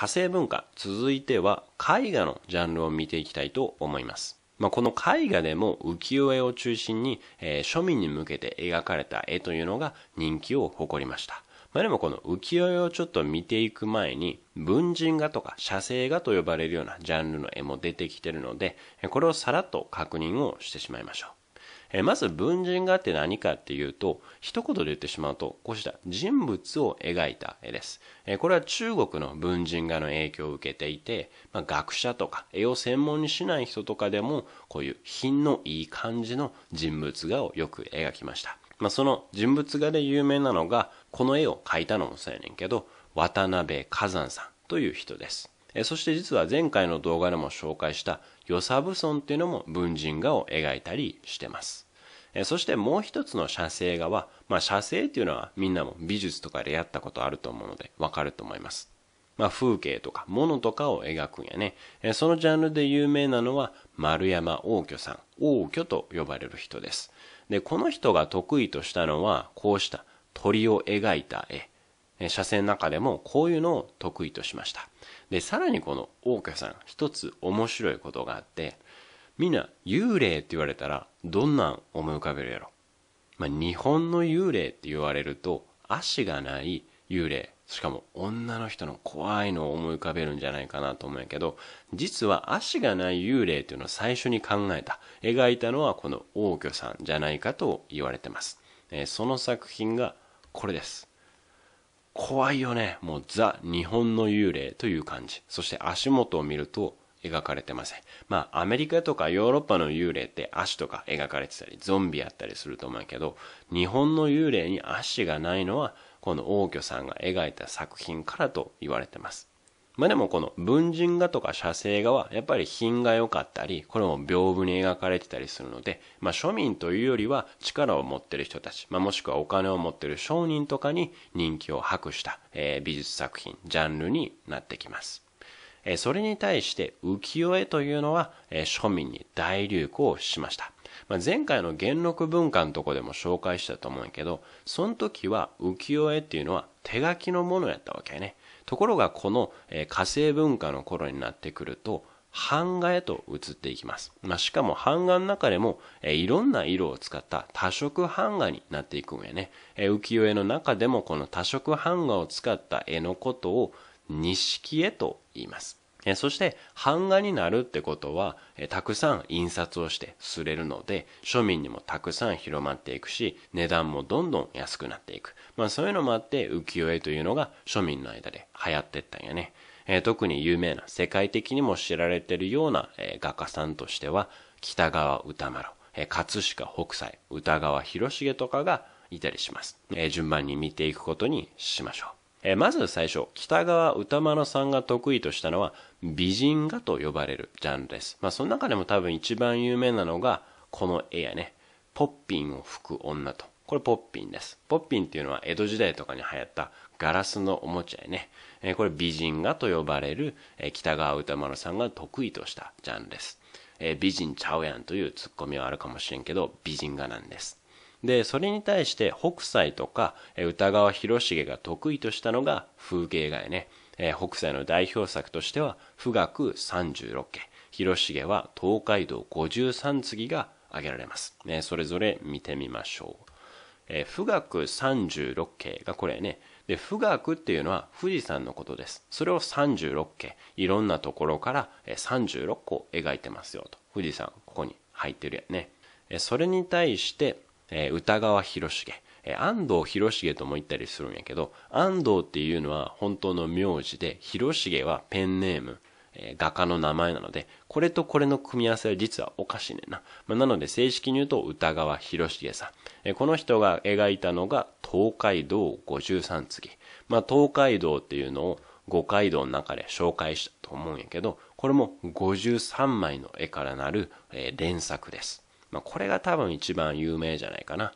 火星文化、続いては絵画のジャンルを見ていきたいと思います。まあ、この絵画でも浮世絵を中心に、えー、庶民に向けて描かれた絵というのが人気を誇りました。まあ、でもこの浮世絵をちょっと見ていく前に文人画とか写生画と呼ばれるようなジャンルの絵も出てきてるのでこれをさらっと確認をしてしまいましょう。えまず文人画って何かっていうと、一言で言ってしまうと、こうした人物を描いた絵です。えこれは中国の文人画の影響を受けていて、まあ、学者とか絵を専門にしない人とかでも、こういう品のいい感じの人物画をよく描きました。まあ、その人物画で有名なのが、この絵を描いたのもそうやねんけど、渡辺崋山さんという人です。えそして実は前回の動画でも紹介した与謝蕪村っていうのも文人画を描いたりしてます。えそしてもう一つの写生画は、まあ写生っていうのはみんなも美術とかでやったことあると思うのでわかると思います。まあ風景とか物とかを描くんやね。えそのジャンルで有名なのは丸山応挙さん。応挙と呼ばれる人です。で、この人が得意としたのはこうした鳥を描いた絵。写生の中でもこういうのを得意としました。で、さらにこの大家さん、一つ面白いことがあって、みんな幽霊って言われたらどんなん思い浮かべるやろ？まあ、日本の幽霊って言われると足がない幽霊、しかも女の人の怖いのを思い浮かべるんじゃないかなと思うんやけど、実は足がない幽霊っていうのを最初に考えた、描いたのはこの王居さんじゃないかと言われてます。えー、その作品がこれです。怖いよね。もうザ・日本の幽霊という感じ。そして足元を見ると描かれてません。まあ、アメリカとかヨーロッパの幽霊って足とか描かれてたり、ゾンビやったりすると思うけど、日本の幽霊に足がないのは、この王居さんが描いた作品からと言われてます。まあでもこの文人画とか写生画はやっぱり品が良かったり、これも屏風に描かれてたりするので、まあ庶民というよりは力を持ってる人たち、まあもしくはお金を持ってる商人とかに人気を博した、えー、美術作品、ジャンルになってきます。えー、それに対して浮世絵というのは、えー、庶民に大流行しました。まあ、前回の元禄文化のとこでも紹介したと思うけど、その時は浮世絵っていうのは手書きのものやったわけやね。ところがこの、え、火星文化の頃になってくると、版画へと移っていきます。まあ、しかも版画の中でも、え、いろんな色を使った多色版画になっていくんやね。え、浮世絵の中でもこの多色版画を使った絵のことを錦絵と言います。えそして版画になるってことは、えたくさん印刷をしてすれるので庶民にもたくさん広まっていくし値段もどんどん安くなっていく、まあ、そういうのもあって浮世絵というのが庶民の間で流行ってったんやね、え特に有名な世界的にも知られてるような、え画家さんとしては北川歌丸、え葛飾北斎歌川広重とかがいたりします、え順番に見ていくことにしましょう。えまず最初、北川歌丸さんが得意としたのは、美人画と呼ばれるジャンルです。まあ、その中でも多分一番有名なのが、この絵やね。ポッピンを吹く女と。これポッピンです。ポッピンっていうのは江戸時代とかに流行ったガラスのおもちゃやね。えこれ美人画と呼ばれる、え北川歌丸さんが得意としたジャンルです。え美人ちゃうやんというツッコミはあるかもしれんけど、美人画なんです。で、それに対して北斎とか歌川広重が得意としたのが風景画やね。え北斎の代表作としては、富岳36家、広重は東海道53次が挙げられます。ね、それぞれ見てみましょう。え富岳36家がこれね、で、富岳っていうのは富士山のことです。それを36家、いろんなところから36個描いてますよと。富士山、ここに入ってるやね。それに対して、えー、歌川広重、えー、安藤広重とも言ったりするんやけど、安藤っていうのは本当の名字で、広重はペンネーム、えー、画家の名前なので、これとこれの組み合わせは実はおかしいねんな。まあ、なので正式に言うと歌川広重さん。えー、この人が描いたのが東海道53次。まあ、東海道っていうのを五街道の中で紹介したと思うんやけど、これも53枚の絵からなる、えー、連作です。まあ、これが多分一番有名じゃないかな。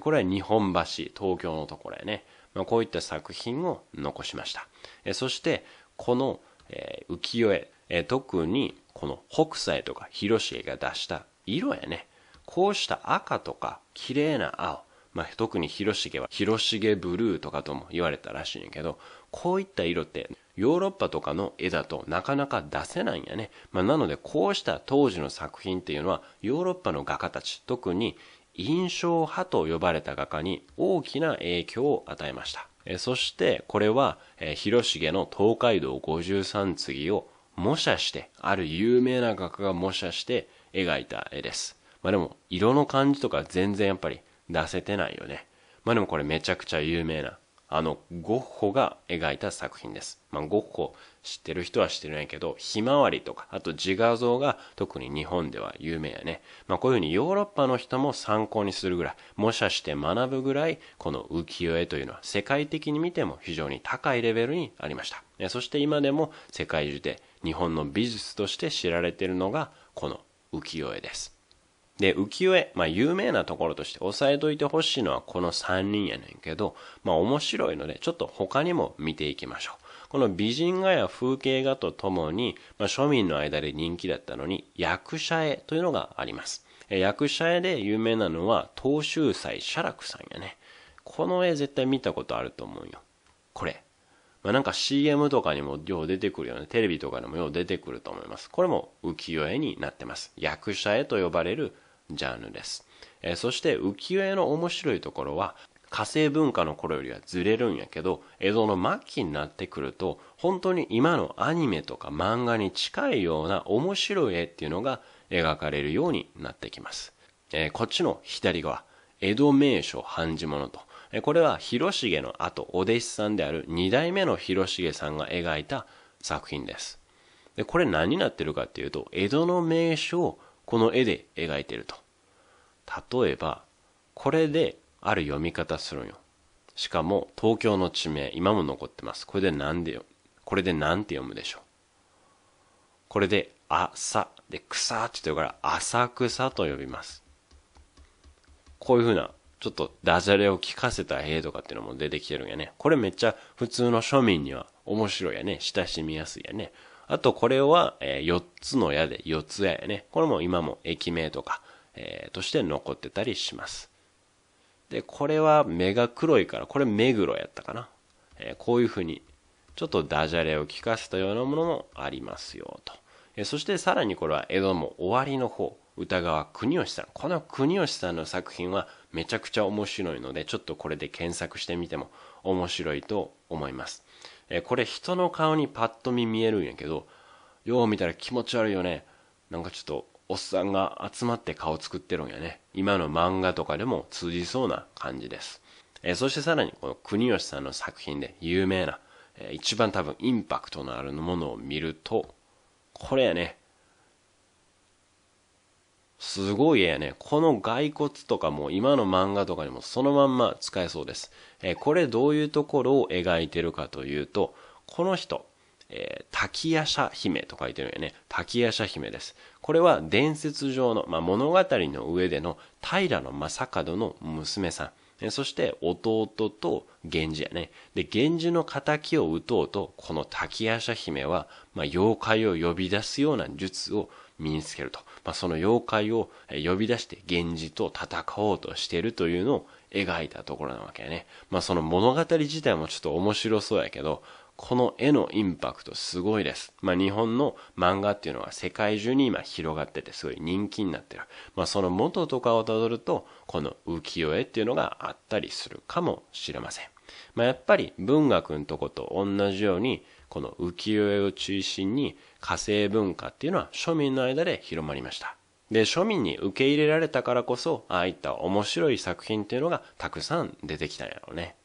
これは日本橋、東京のところやね。まあ、こういった作品を残しました。そして、この、え、浮世絵、特にこの北斎とか広重が出した色やね。こうした赤とか綺麗な青。まあ、特に広重は広重ブルーとかとも言われたらしいんやけど、こういった色ってヨーロッパとかの絵だとなかなか出せないんやね。まあ、なのでこうした当時の作品っていうのはヨーロッパの画家たち、特に印象派と呼ばれた画家に大きな影響を与えました。えそしてこれは、え広重の東海道五十三次を模写して、ある有名な画家が模写して描いた絵です。まあでも色の感じとか全然やっぱり出せてないよね。まあでもこれめちゃくちゃ有名なあの、ゴッホが描いた作品です。まあ、ゴッホ知ってる人は知ってるんやけど、ひまわりとか、あと自画像が特に日本では有名やね。まあ、こういうふうにヨーロッパの人も参考にするぐらい、模写して学ぶぐらい、この浮世絵というのは世界的に見ても非常に高いレベルにありました。そして今でも世界中で日本の美術として知られているのが、この浮世絵です。で、浮世絵、まあ有名なところとして押さえといてほしいのはこの3人やねんけど、まあ面白いので、ちょっと他にも見ていきましょう。この美人画や風景画とともに、まあ、庶民の間で人気だったのに、役者絵というのがあります。役者絵で有名なのは、東秀斎写楽さんやね。この絵絶対見たことあると思うよ。これ。まあ、なんか CM とかにもよう出てくるよね。テレビとかにもよう出てくると思います。これも浮世絵になってます。役者絵と呼ばれるジャンルです。えー、そして浮世絵の面白いところは、火星文化の頃よりはずれるんやけど、江戸の末期になってくると、本当に今のアニメとか漫画に近いような面白い絵っていうのが描かれるようになってきます。えー、こっちの左側、江戸名所半地物と。これは広重の後、お弟子さんである二代目の広重さんが描いた作品です。で、これ何になってるかっていうと、江戸の名所をこの絵で描いてると。例えば、これである読み方するんよ。しかも、東京の地名、今も残ってます。これで何でよ、これで何て読むでしょう。これで、朝、で、草って言ってるから、浅草と呼びます。こういう風な、ちょっとダジャレを聞かせた絵とかっていうのも出てきてるんやね。これめっちゃ普通の庶民には面白いやね。親しみやすいやね。あとこれは、え、4つの矢で4つ矢やね。これも今も駅名とか、えー、として残ってたりします。で、これは目が黒いから、これ目黒やったかな。えー、こういうふうに、ちょっとダジャレを聞かせたようなものもありますよ、と。え、そしてさらにこれは江戸も終わりの方、歌川国吉さん。この国吉さんの作品はめちゃくちゃ面白いので、ちょっとこれで検索してみても面白いと思います。えこれ人の顔にパッと見見えるんやけど、よう見たら気持ち悪いよね。なんかちょっとおっさんが集まって顔作ってるんやね。今の漫画とかでも通じそうな感じです。えそしてさらにこの国吉さんの作品で有名な、え一番多分インパクトのあるものを見ると、これやね。すごい絵やね。この骸骨とかも今の漫画とかにもそのまんま使えそうです。えこれどういうところを描いてるかというと、この人、えー、滝夜叉姫と書いてるよね。滝夜叉姫です。これは伝説上の、まあ、物語の上での平将門の娘さん。そして弟と源氏やね。で、源氏の仇を討とうと、この滝夜叉姫は、まあ、妖怪を呼び出すような術を身につけると。まあ、その妖怪を呼び出して源氏と戦おうとしているというのを描いたところなわけやね。まあ、その物語自体もちょっと面白そうやけど、この絵のインパクトすごいです。まあ、日本の漫画っていうのは世界中に今広がっててすごい人気になってる。まあ、その元とかをたどると、この浮世絵っていうのがあったりするかもしれません。まあ、やっぱり文学のとこと同じように、この浮世絵を中心に火星文化っていうのは庶民の間で広まりました。で、庶民に受け入れられたからこそ、ああいった面白い作品っていうのがたくさん出てきたんやろうね。